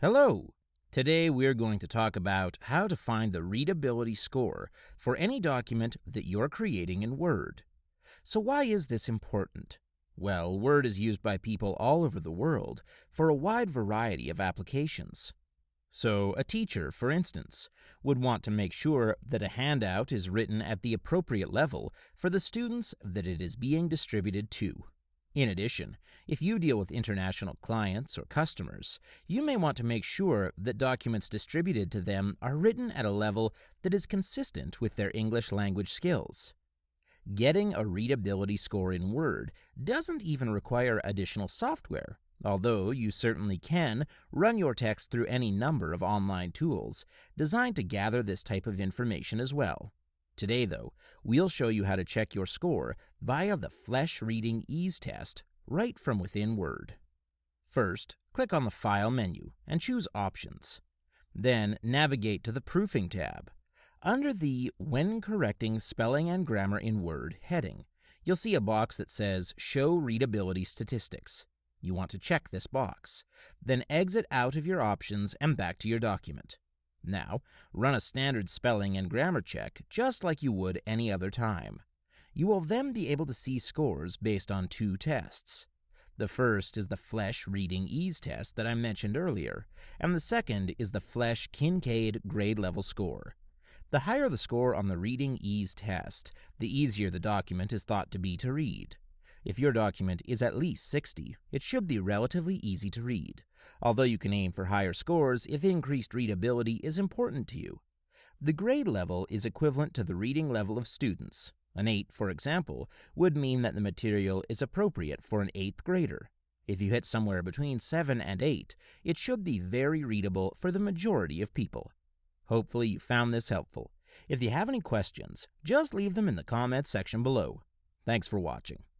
Hello! Today we're going to talk about how to find the readability score for any document that you're creating in Word. So, why is this important? Well, Word is used by people all over the world for a wide variety of applications. So, a teacher, for instance, would want to make sure that a handout is written at the appropriate level for the students that it is being distributed to. In addition, if you deal with international clients or customers, you may want to make sure that documents distributed to them are written at a level that is consistent with their English language skills. Getting a readability score in Word doesn't even require additional software, although you certainly can run your text through any number of online tools designed to gather this type of information as well. Today, though, we'll show you how to check your score via the Flesch Reading Ease test right from within Word. First, click on the File menu and choose Options. Then navigate to the Proofing tab. Under the When Correcting Spelling and Grammar in Word heading, you'll see a box that says Show Readability Statistics. You want to check this box. Then exit out of your options and back to your document. Now, run a standard spelling and grammar check just like you would any other time. You will then be able to see scores based on two tests. The first is the Flesch Reading Ease test that I mentioned earlier, and the second is the Flesch Kincaid grade level score. The higher the score on the Reading Ease test, the easier the document is thought to be to read. If your document is at least 60, it should be relatively easy to read, although you can aim for higher scores if increased readability is important to you. The grade level is equivalent to the reading level of students. An 8, for example, would mean that the material is appropriate for an 8th grader. If you hit somewhere between 7 and 8, it should be very readable for the majority of people. Hopefully you found this helpful. If you have any questions, just leave them in the comments section below. Thanks for watching